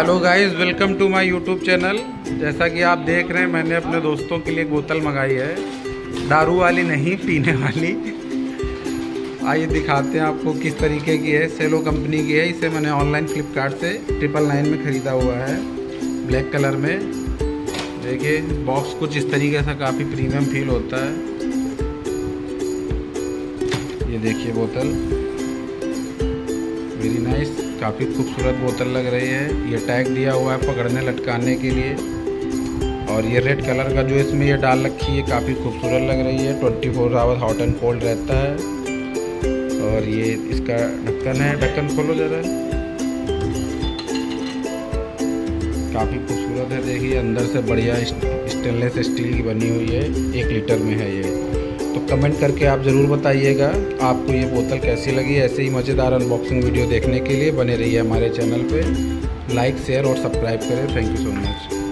Hello guys, welcome to my YouTube channel. जैसा कि आप देख रहे हैं, मैंने अपने दोस्तों के लिए बोतल मंगाई है। दारू वाली नहीं, पीने वाली। आइए दिखाते हैं आपको किस तरीके की है। सेलो कंपनी की है, इसे मैंने ऑनलाइन फ्लिपकार्ट से ट्रिपल नाइन में ख़रीदा हुआ है ब्लैक कलर में। देखिए बॉक्स कुछ इस तरीके से काफ़ी प्रीमियम फील होता है। ये देखिए बोतल। काफ़ी खूबसूरत बोतल लग रही है। ये टैग दिया हुआ है पकड़ने लटकाने के लिए। और ये रेड कलर का जो इसमें ये डाल रखी है, काफ़ी खूबसूरत लग रही है। Twenty four hour hot and cold रहता है। और ये इसका ढक्कन है, ढक्कन खोलो ज़रा। काफ़ी खूबसूरत है, देखिए, अंदर से बढ़िया स्टेनलेस स्टील की बनी हुई है। एक लीटर में है ये। तो कमेंट करके आप ज़रूर बताइएगा, आपको ये बोतल कैसी लगी। ऐसे ही मज़ेदार अनबॉक्सिंग वीडियो देखने के लिए बने रहिए हमारे चैनल पे। लाइक शेयर और सब्सक्राइब करें। Thank you so much